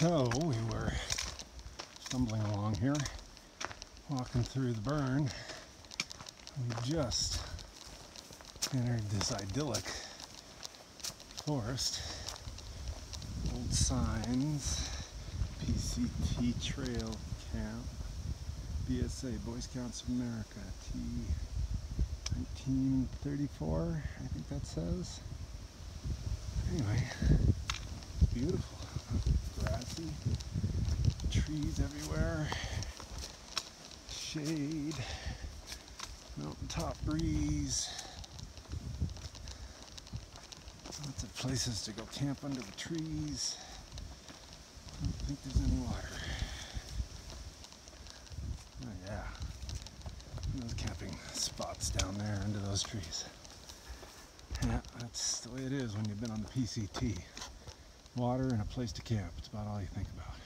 So we were stumbling along here, walking through the burn. We just entered this idyllic forest. Old signs, PCT Trail Camp, BSA, Boy Scouts of America, T 1934, I think that says. Anyway, beautiful trees everywhere, shade, mountaintop breeze, lots of places to go camp under the trees. I don't think there's any water. Oh yeah, those camping spots down there under those trees. Yeah, that's the way it is when you've been on the PCT water and a place to camp. It's about all you think about.